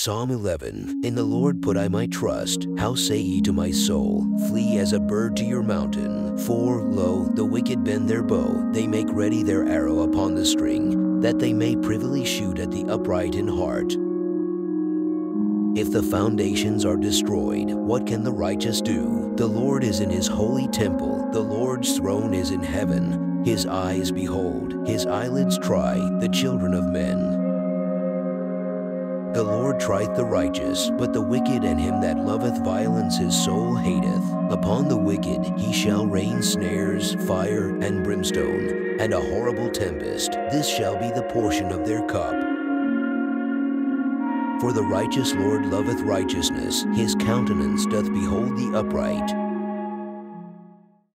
Psalm 11 In the Lord put I my trust. How say ye to my soul, Flee as a bird to your mountain? For, lo, the wicked bend their bow, they make ready their arrow upon the string, that they may privily shoot at the upright in heart. If the foundations are destroyed, what can the righteous do? The Lord is in his holy temple, the Lord's throne is in heaven. His eyes behold, his eyelids try the children of men. The Lord trieth the righteous, but the wicked and him that loveth violence his soul hateth. Upon the wicked he shall rain snares, fire, and brimstone, and a horrible tempest. This shall be the portion of their cup. For the righteous Lord loveth righteousness, his countenance doth behold the upright.